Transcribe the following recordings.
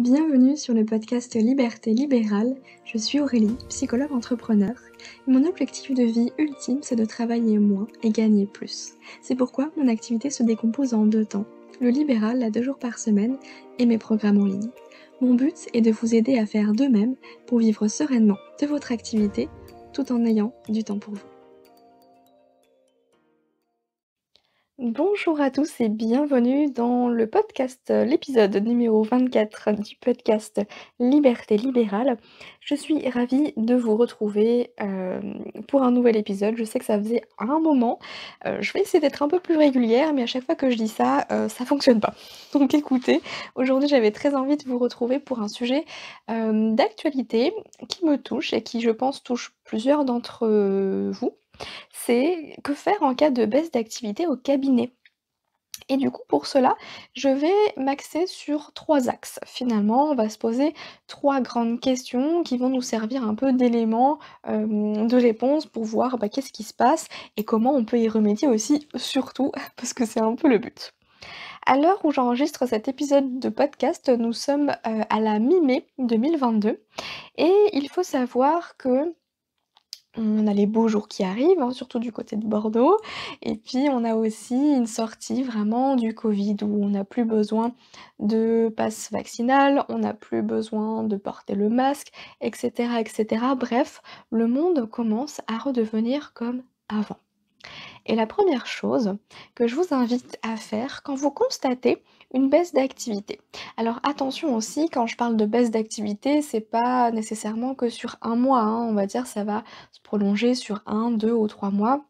Bienvenue sur le podcast Liberté libérale. Je suis Aurélie, psychologue entrepreneur. mon objectif de vie ultime, c'est de travailler moins et gagner plus. C'est pourquoi mon activité se décompose en deux temps. Le libéral, à deux jours par semaine, et mes programmes en ligne. Mon but est de vous aider à faire de même pour vivre sereinement de votre activité tout en ayant du temps pour vous. Bonjour à tous et bienvenue dans le podcast, euh, l'épisode numéro 24 du podcast Liberté libérale. Je suis ravie de vous retrouver euh, pour un nouvel épisode. Je sais que ça faisait un moment. Euh, je vais essayer d'être un peu plus régulière, mais à chaque fois que je dis ça, ça fonctionne pas. Donc écoutez, aujourd'hui j'avais très envie de vous retrouver pour un sujet d'actualité qui me touche et qui je pense touche plusieurs d'entre vous c'est que faire en cas de baisse d'activité au cabinet? Et du coup, pour cela, je vais m'axer sur trois axes. Finalement, on va se poser trois grandes questions qui vont nous servir un peu d'éléments, de réponse pour voir, bah, qu'est-ce qui se passe et comment on peut y remédier aussi, surtout, parce que c'est un peu le but. À l'heure où j'enregistre cet épisode de podcast, nous sommes, à la mi-mai 2022 et il faut savoir que on a les beaux jours qui arrivent, hein, surtout du côté de Bordeaux. Et puis on a aussi une sortie vraiment du Covid où on n'a plus besoin de passe vaccinal, on n'a plus besoin de porter le masque, etc., etc. Bref, le monde commence à redevenir comme avant. Et la première chose que je vous invite à faire quand vous constatez une baisse d'activité. Alors attention aussi, quand je parle de baisse d'activité, c'est pas nécessairement que sur un mois, hein. on va dire ça va se prolonger sur un, deux ou trois mois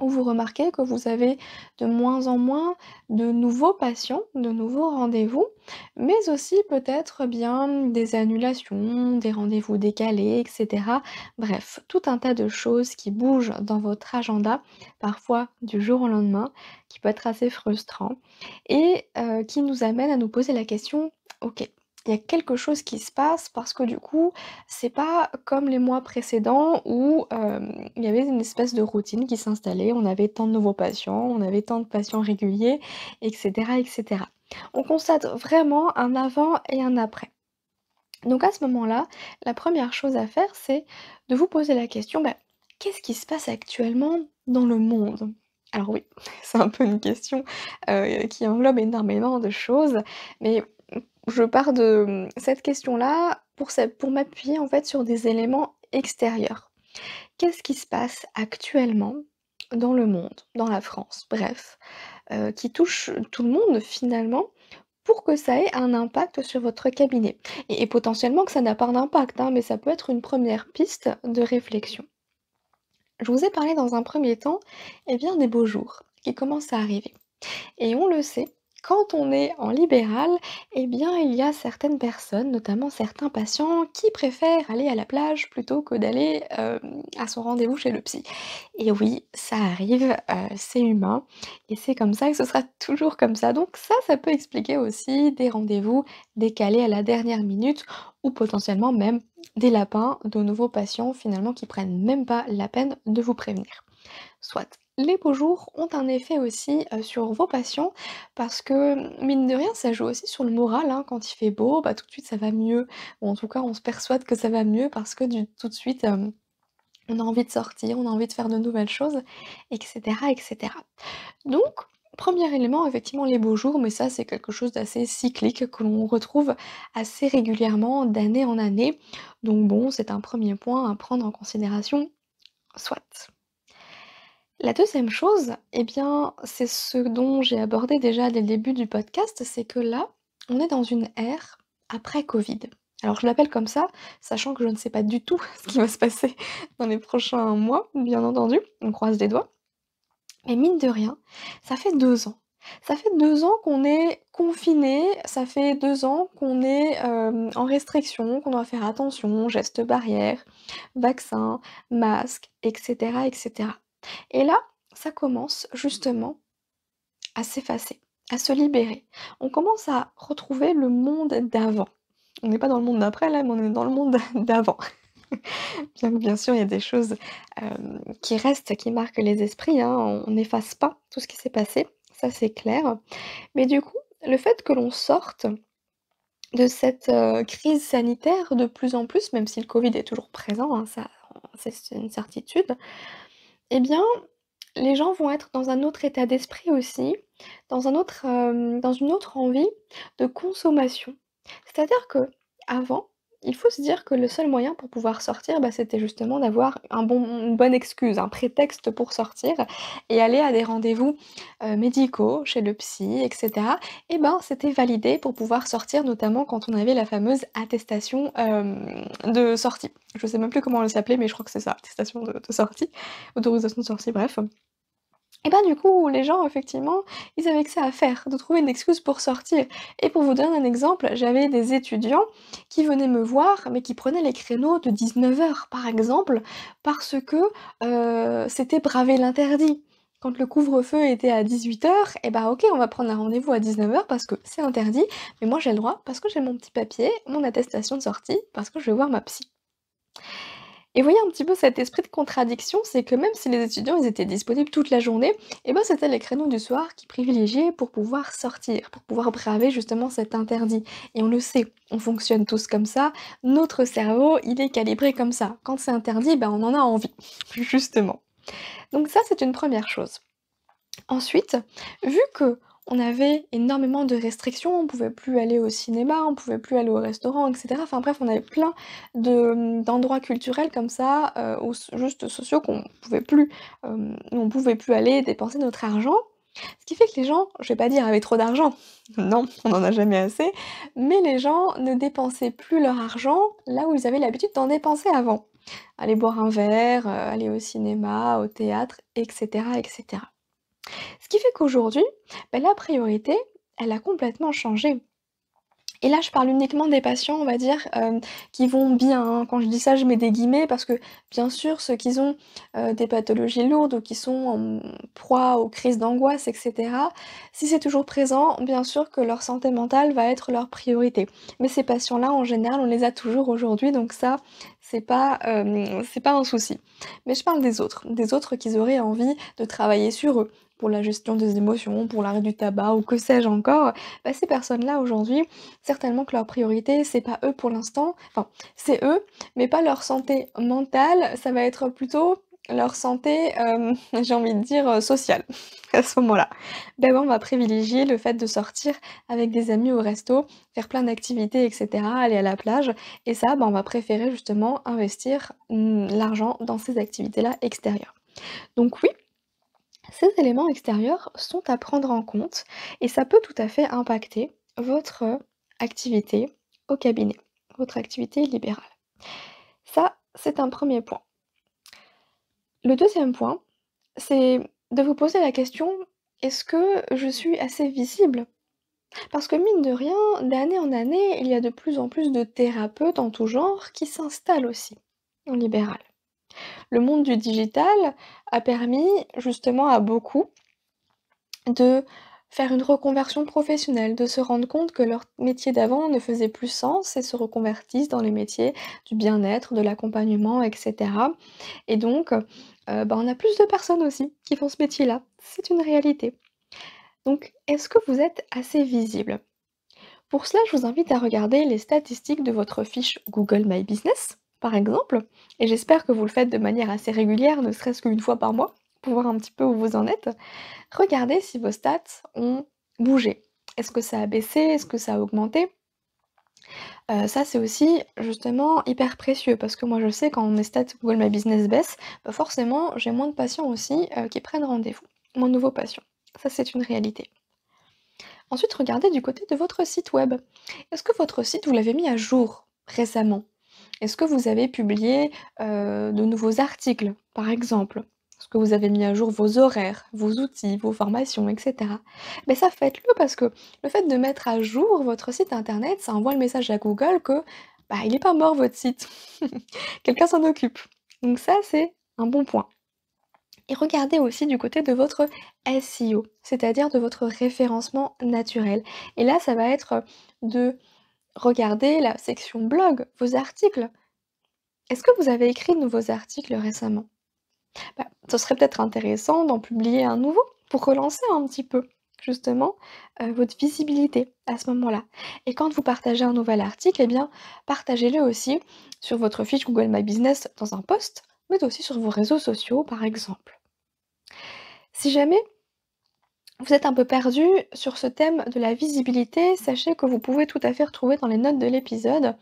où vous remarquez que vous avez de moins en moins de nouveaux patients, de nouveaux rendez-vous, mais aussi peut-être bien des annulations, des rendez-vous décalés, etc. Bref, tout un tas de choses qui bougent dans votre agenda, parfois du jour au lendemain, qui peut être assez frustrant, et euh, qui nous amène à nous poser la question, ok, il y a quelque chose qui se passe parce que du coup, c'est pas comme les mois précédents où il y avait une espèce de routine qui s'installait. On avait tant de nouveaux patients, on avait tant de patients réguliers, etc., etc. On constate vraiment un avant et un après. Donc à ce moment-là, la première chose à faire, c'est de vous poser la question, bah, qu'est-ce qui se passe actuellement dans le monde? Alors oui, c'est un peu une question qui englobe énormément de choses, mais je pars de, mmh, cette question-là pour pour m'appuyer en fait sur des éléments extérieurs. Qu'est-ce qui se passe actuellement dans le monde, dans la France, bref, euh, qui touche tout le monde finalement, pour que ça ait un impact sur votre cabinet? Et potentiellement que ça n'a pas d'impact, hein, mais ça peut être une première piste de réflexion. Je vous ai parlé dans un premier temps, eh bien des beaux jours qui commencent à arriver. Et on le sait, quand on est en libéral, eh bien, il y a certaines personnes, notamment certains patients, qui préfèrent aller à la plage plutôt que d'aller à son rendez-vous chez le psy. Et oui, ça arrive, c'est humain, et c'est comme ça et ce sera toujours comme ça. Donc ça, ça peut expliquer aussi des rendez-vous décalés à la dernière minute ou potentiellement même des lapins de nouveaux patients finalement qui prennent même pas la peine de vous prévenir. Soit. Les beaux jours ont un effet aussi, sur vos patients parce que, mine de rien, ça joue aussi sur le moral, hein. Quand il fait beau, bah, tout de suite ça va mieux en tout cas on se persuade que ça va mieux parce que tout de suite, on a envie de sortir, on a envie de faire de nouvelles choses etc., etc. Donc, premier élément, effectivement les beaux jours, mais ça c'est quelque chose d'assez cyclique que l'on retrouve assez régulièrement d'année en année. Donc bon, c'est un premier point à prendre en considération, soit. La deuxième chose, eh bien, c'est ce dont j'ai abordé déjà dès le début du podcast, c'est que là, on est dans une ère après Covid. Alors je l'appelle comme ça, sachant que je ne sais pas du tout ce qui va se passer dans les prochains mois, bien entendu, on croise les doigts. Mais mine de rien, ça fait deux ans. Ça fait deux ans qu'on est confiné, ça fait deux ans qu'on est en restriction, qu'on doit faire attention, gestes barrières, vaccins, masques, etc., etc. Et là, ça commence justement à s'effacer, à se libérer. On commence à retrouver le monde d'avant. On n'est pas dans le monde d'après là, mais on est dans le monde d'avant. bien sûr, il y a des choses qui restent, qui marquent les esprits, hein. on n'efface pas tout ce qui s'est passé, ça c'est clair. Mais du coup, le fait que l'on sorte de cette, heu, crise sanitaire de plus en plus, même si le covid est toujours présent, hein, c'est une certitude, et bien, les gens vont être dans un autre état d'esprit aussi, dans un autre, hem, dans une autre envie de consommation. C'est-à-dire qu'avant, il faut se dire que le seul moyen pour pouvoir sortir, bah, c'était justement d'avoir une bonne excuse, un prétexte pour sortir et aller à des rendez-vous, heu, médicaux, chez le psy et cetera et ben, c'était validé pour pouvoir sortir, notamment quand on avait la fameuse attestation, hem, de sortie. Je sais même plus comment elle s'appelait, mais je crois que c'est ça, attestation de sortie, autorisation de sortie, bref. Et ben, du coup, les gens, effectivement, ils avaient que ça à faire, de trouver une excuse pour sortir. Et pour vous donner un exemple, j'avais des étudiants qui venaient me voir, mais qui prenaient les créneaux de 19:00 par exemple, parce que, heu, c'était braver l'interdit. Quand le couvre-feu était à 18:00 et bah, OK, on va prendre un rendez-vous à 19:00 parce que c'est interdit, mais moi j'ai le droit parce que j'ai mon petit papier, mon attestation de sortie, parce que je vais voir ma psy. Et voyez un petit peu cet esprit de contradiction, c'est que même si les étudiants, ils étaient disponibles toute la journée, et ben, c'était les créneaux du soir qu'ils privilégiaient pour pouvoir sortir, pour pouvoir braver justement cet interdit. Et on le sait, on fonctionne tous comme ça, notre cerveau, il est calibré comme ça. Quand c'est interdit, ben, on en a envie, justement. Donc ça, c'est une première chose. Ensuite, vu que on avait énormément de restrictions, on pouvait plus aller au cinéma, on pouvait plus aller au restaurant et cetera. Enfin bref, on avait plein mmh, d'endroits culturels comme ça, heu, ou juste sociaux qu'on pouvait plus, où on pouvait plus aller dépenser notre argent. Ce qui fait que les gens, je vais pas dire avaient trop d'argent, non, on en a jamais assez, mais les gens ne dépensaient plus leur argent là où ils avaient l'habitude d'en dépenser avant. Aller boire un verre, heu, aller au cinéma, au théâtre et cetera et cetera. Ce qui fait qu'aujourd'hui, bah, la priorité, elle a complètement changé. Et là, je parle uniquement des patients, on va dire, hem, qui vont bien, hein. Quand je dis ça, je mets des guillemets parce que, bien sûr, ceux qui ont, heu, des pathologies lourdes ou qui sont en, proie aux crises d'angoisse et cetera, si c'est toujours présent, bien sûr que leur santé mentale va être leur priorité. Mais ces patients-là, en général, on les a toujours aujourd'hui, donc ça, c'est pas, c'est pas un souci. Mais je parle des autres, des autres qui auraient envie de travailler sur eux, pour la gestion des émotions, pour l'arrêt du tabac ou que sais-je encore, bah, ces personnes-là aujourd'hui, certainement que leur priorité, c'est pas eux pour l'instant, enfin, c'est eux, mais pas leur santé mentale, ça va être plutôt leur santé, hem, j'ai envie de dire, heu, sociale, à ce moment-là. D'abord, on va privilégier le fait de sortir avec des amis au resto, faire plein d'activités et cetera, aller à la plage et ça, bah, on va préférer justement investir, mmh, l'argent dans ces activités-là extérieures. Donc oui, ces éléments extérieurs sont à prendre en compte et ça peut tout à fait impacter votre activité au cabinet, votre activité libérale. Ça, c'est un premier point. Le deuxième point, c'est de vous poser la question: «Est-ce que je suis assez visible?» parce que mine de rien, d'année en année, il y a de plus en plus de thérapeutes en tout genre qui s'installent aussi en libéral. Le monde du digital a permis justement à beaucoup de faire une reconversion professionnelle, de se rendre compte que leur métier d'avant ne faisait plus sens et se reconvertissent dans les métiers du bien-être, de l'accompagnement et cetera et donc heu, bah, on a plus de personnes aussi qui font ce métier-là, c'est une réalité. Donc est-ce que vous êtes assez visible? Pour cela, je vous invite à regarder les statistiques de votre fiche Google My Business, par exemple, et j'espère que vous le faites de manière assez régulière, ne serait-ce qu'une fois par mois, pour voir un petit peu où vous en êtes. Regardez si vos stats ont bougé. Est-ce que ça a baissé? Est-ce que ça a augmenté? Heu, ça, c'est aussi justement hyper précieux parce que moi, je sais quand mes stats Google My Business baissent, bah, forcément, j'ai moins de patients aussi, heu, qui prennent rendez-vous, moins de nouveaux patients. Ça, c'est une réalité. Ensuite, regardez du côté de votre site web. Est-ce que votre site, vous l'avez mis à jour récemment? Est-ce que vous avez publié, heu, de nouveaux articles, par exemple? Est-ce que vous avez mis à jour vos horaires, vos outils, vos formations et cetera? Mais ça, faites-le parce que le fait de mettre à jour votre site internet, ça envoie le message à Google que, bah, il est pas mort votre site. Quelqu'un s'en occupe. Donc ça, c'est un bon point. Et regardez aussi du côté de votre SEO, c'est-à-dire de votre référencement naturel. Et là, ça va être, de regarder la section blog, vos articles. Est-ce que vous avez écrit de nouveaux articles récemment? Bah, ce serait peut-être intéressant d'en publier un nouveau pour relancer un petit peu justement, heu, votre visibilité à ce moment-là et quand vous partagez un nouvel article et bien, partagez-le aussi sur votre fiche Google My Business dans un post, mais aussi sur vos réseaux sociaux, par exemple. Si jamais vous êtes un peu perdu sur ce thème de la visibilité, sachez que vous pouvez tout à fait retrouver dans les notes de l'épisode,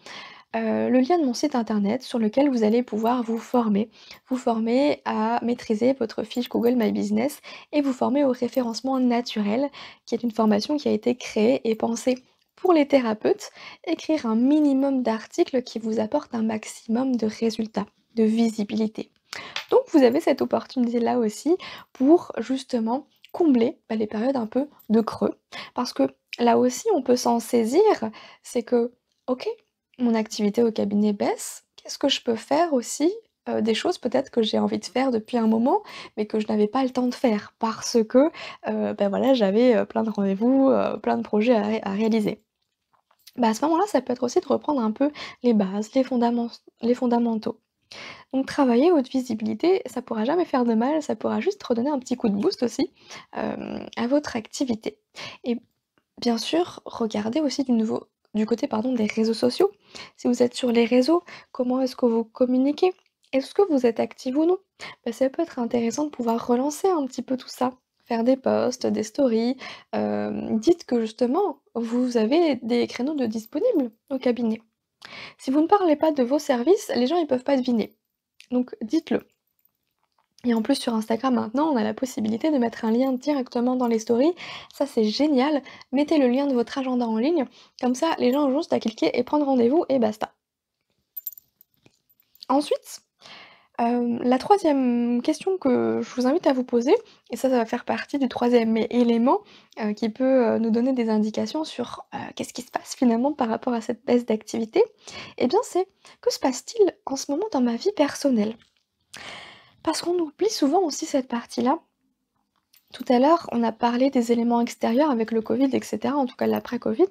heu, le lien de mon site internet sur lequel vous allez pouvoir vous former. Vous former à maîtriser votre fiche Google My Business et vous former au référencement naturel, qui est une formation qui a été créée et pensée pour les thérapeutes. Écrire un minimum d'articles qui vous apportent un maximum de résultats, de visibilité. Donc vous avez cette opportunité-là aussi pour justement combler, bah, les périodes un peu de creux. Parce que là aussi on peut s'en saisir, c'est que, OK, mon activité au cabinet baisse, qu'est-ce que je peux faire aussi? Heu, des choses peut-être que j'ai envie de faire depuis un moment, mais que je n'avais pas le temps de faire parce que, heu, bah, voilà, j'avais, heu, plein de rendez-vous, plein de projets à ré à réaliser. Bah, à ce moment-là, ça peut être aussi de reprendre un peu les bases, les fondamentaux. Donc travailler votre visibilité, ça pourra jamais faire de mal, ça pourra juste redonner un petit coup de boost aussi, hem, à votre activité et bien sûr, regardez aussi du nouveau du côté, des réseaux sociaux. Si vous êtes sur les réseaux, comment est-ce que vous communiquez? Est-ce que vous êtes active ou non? Bah, ça peut être intéressant de pouvoir relancer un petit peu tout ça, faire des posts, des stories, hem, dites que justement, vous avez des créneaux de disponibles au cabinet. Si vous ne parlez pas de vos services, les gens ils peuvent pas deviner. Donc dites-le. Et en plus sur Instagram maintenant, on a la possibilité de mettre un lien directement dans les stories. Ça c'est génial. Mettez le lien de votre agenda en ligne, comme ça les gens ont juste à cliquer et prendre rendez-vous et basta. Ensuite, hem, la 3e question que je vous invite à vous poser et ça, ça va faire partie du 3e é élément, heu, qui peut, heu, nous donner des indications sur, qu'est-ce qui se passe finalement par rapport à cette baisse d'activité? Et bien c'est: «Que se passe-t-il en ce moment dans ma vie personnelle?» parce qu'on oublie souvent aussi cette partie-là. Tout à l'heure, on a parlé des éléments extérieurs avec le covid et cetera, en tout cas l'après-covid.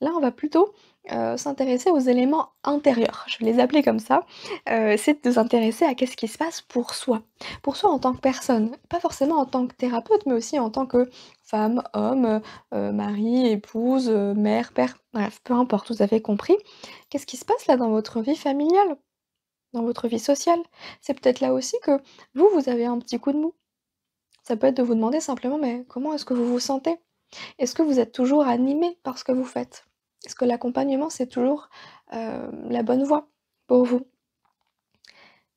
Là, on va plutôt, heu, s'intéresser aux éléments intérieurs, je vais les appeler comme ça. Heu, c'est de s'intéresser à qu'est-ce qui se passe pour soi. Pour soi en tant que personne, pas forcément en tant que thérapeute, mais aussi en tant que femme, homme, heu, mari, épouse, mère, père, bref, peu importe, vous avez compris. Qu'est-ce qui se passe là dans votre vie familiale? Dans votre vie sociale? C'est peut-être là aussi que vous, vous avez un petit coup de mou. Ça peut être de vous demander simplement: «Mais comment est-ce que vous vous sentez? Est-ce que vous êtes toujours animé par ce que vous faites? Est-ce que l'accompagnement c'est toujours, heu, la bonne voie pour vous?»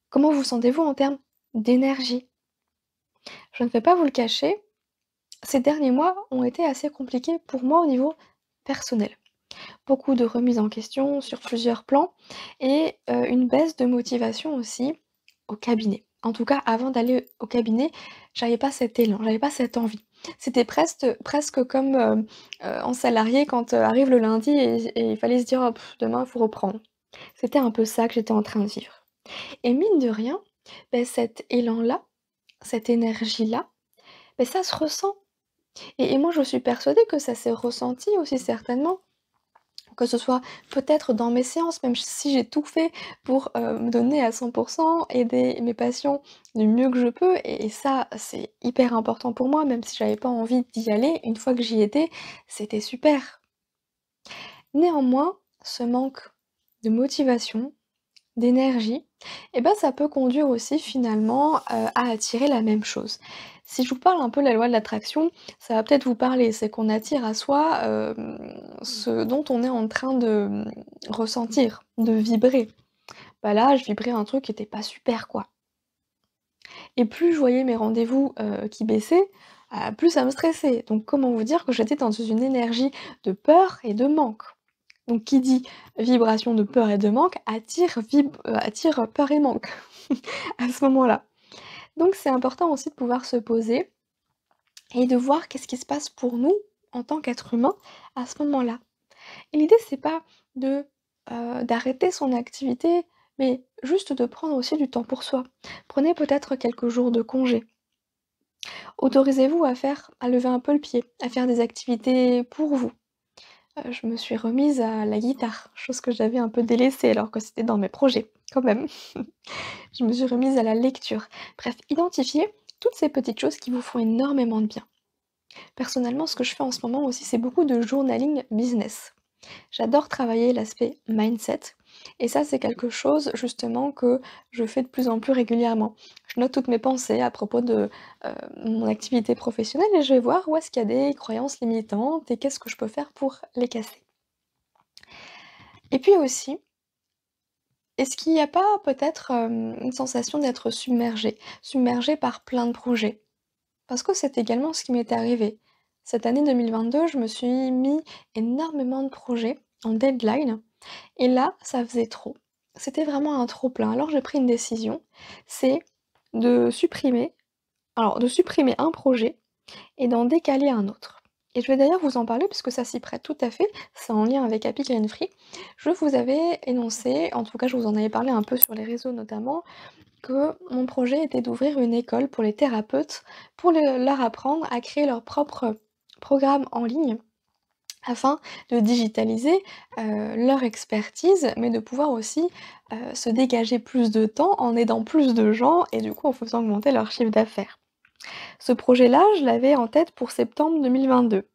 Comment vous sentez-vous en termes d'énergie? Je ne vais pas vous le cacher, ces derniers mois ont été assez compliqués pour moi au niveau personnel. Beaucoup de remises en question sur plusieurs plans et heu, une baisse de motivation aussi au cabinet. En tout cas, avant d'aller au cabinet, j'avais pas cet élan, j'avais pas cette envie. C'était presque presque comme, heu heu, en salarié quand, heu, arrive le lundi et il fallait se dire: «Oh demain, il faut reprendre». C'était un peu ça que j'étais en train de vivre. Et mine de rien, beh, cet élan-là, cette énergie-là, beh, ça se ressent. Et et moi je suis persuadée que ça s'est ressenti aussi certainement que ce soit peut-être dans mes séances, même si j'ai tout fait pour, heu, me donner à 100% aider mes patients du mieux que je peux et ça, c'est hyper important pour moi, même si j'avais pas envie d'y aller, une fois que j'y étais, c'était super. Néanmoins, ce manque de motivation, d'énergie et bah, ça peut conduire aussi finalement, heu, à attirer la même chose. Si je vous parle un peu de la loi de l'attraction, ça va peut-être vous parler, c'est qu'on attire à soi, hem, ce dont on est en train de, mmh, ressentir, de vibrer. Bah, là, je vibrais un truc qui était pas super, quoi et plus je voyais mes rendez-vous, heu, qui baissaient, plus ça me stressait. Donc comment vous dire que j'étais dans une énergie de peur et de manque? Donc qui dit vibration de peur et de manque attire attire peur et manque à ce moment-là. Donc c'est important aussi de pouvoir se poser et de voir qu'est-ce qui se passe pour nous en tant qu'être humain à ce moment-là et l'idée c'est pas de, heu, d'arrêter son activité, mais juste de prendre aussi du temps pour soi. Prenez peut-être quelques jours de congé. Autorisez-vous à faire à lever un peu le pied, à faire des activités pour vous. Heu, je me suis remise à la guitare, chose que j'avais un peu délaissée alors que c'était dans mes projets, quand même. Je me suis remise à la lecture. Bref, identifiez toutes ces petites choses qui vous font énormément de bien. Personnellement, ce que je fais en ce moment aussi, c'est beaucoup de journaling business. J'adore travailler l'aspect mindset et ça, c'est quelque chose justement que je fais de plus en plus régulièrement. Je note toutes mes pensées à propos de, heu, mon activité professionnelle et je vais voir où est-ce qu'il y a des croyances limitantes et qu'est-ce que je peux faire pour les casser. Et puis aussi, est-ce qu'il n'y a pas peut-être, hem, une sensation d'être submergé? Submergé par plein de projets? Parce que c'est également ce qui m'est arrivé. Cette année 2022, je me suis mis énormément de projets en deadline et là, ça faisait trop. C'était vraiment un trop plein. Alors j'ai pris une décision, c'est de supprimer alors de supprimer un projet et d'en décaler un autre. Et je vais d'ailleurs vous en parler puisque ça s'y prête tout à fait, c'est en lien avec Happy Green Free. Je vous avais énoncé, en tout cas je vous en avais parlé un peu sur les réseaux notamment, que mon projet était d'ouvrir une école pour les thérapeutes, pour le leur apprendre à créer leur propre programme en ligne afin de digitaliser, heu, leur expertise, mais de pouvoir aussi, heu, se dégager plus de temps en aidant plus de gens et du coup en faisant augmenter leur chiffre d'affaires. Ce projet-là, je l'avais en tête pour septembre 2022.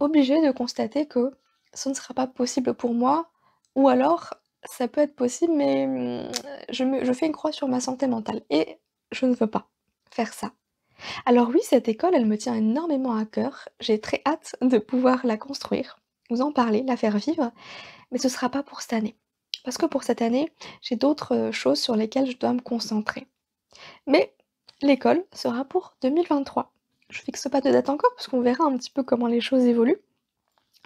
Obligée de constater que ce ne sera pas possible pour moi ou alors ça peut être possible mais, me je fais une croix sur ma santé mentale et je ne veux pas faire ça. Alors oui, cette école, elle me tient énormément à cœur. J'ai très hâte de pouvoir la construire, vous en parler, la faire vivre, mais ce sera pas pour cette année. Parce que pour cette année, j'ai d'autres, heu, choses sur lesquelles je dois me concentrer. Mais l'école sera pour 2023. Je fixe pas de date encore parce qu'on verra un petit peu comment les choses évoluent.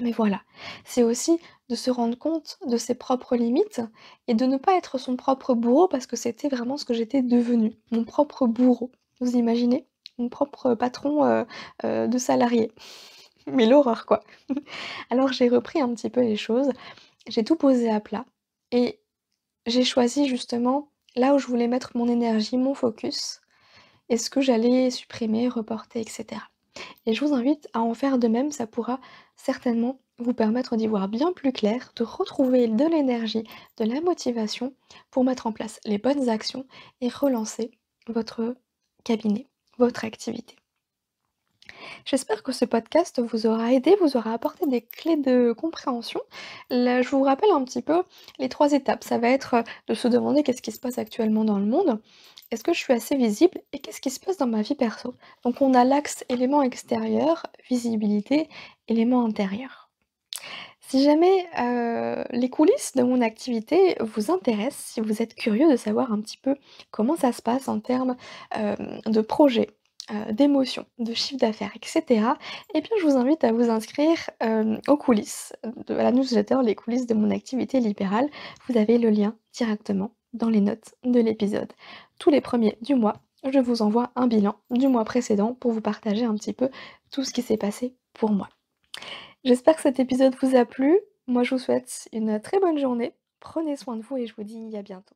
Mais voilà, c'est aussi de se rendre compte de ses propres limites et de ne pas être son propre bourreau parce que c'était vraiment ce que j'étais devenue, mon propre bourreau. Vous imaginez? Mon propre patron, heu heu, de salariés. Mais l'horreur quoi. Alors j'ai repris un petit peu les choses, j'ai tout posé à plat et j'ai choisi justement là où je voulais mettre mon énergie, mon focus et ce que j'allais supprimer, reporter et cetera. Et je vous invite à en faire de même, ça pourra certainement vous permettre d'y voir bien plus clair, de retrouver de l'énergie, de la motivation pour mettre en place les bonnes actions et relancer votre cabinet, activité. J'espère que ce podcast vous aura aidé, vous aura apporté des clés de compréhension. Là, je vous rappelle un petit peu les 3 étapes. Ça va être, heu, de se demander qu'est-ce qui se passe actuellement dans le monde? Est-ce que je suis assez visible? Et qu'est-ce qui se passe dans ma vie perso? Donc on a l'axe élément extérieur, visibilité, élément intérieur. Si jamais, heu, les coulisses de mon activité vous intéressent, si vous êtes curieux de savoir un petit peu comment ça se passe en termes, hem, de projets, heu, d'émotions, de chiffre d'affaires et cetera, et bien je vous invite à vous inscrire, hem, aux coulisses de la newsletter Les coulisses de mon activité libérale. Vous avez le lien directement dans les notes de l'épisode. Tous les 1ers du mois, je vous envoie un bilan du mois précédent pour vous partager un petit peu tout ce qui s'est passé pour moi. J'espère que cet épisode vous a plu. Moi, je vous souhaite une très bonne journée. Prenez soin de vous et je vous dis à bientôt.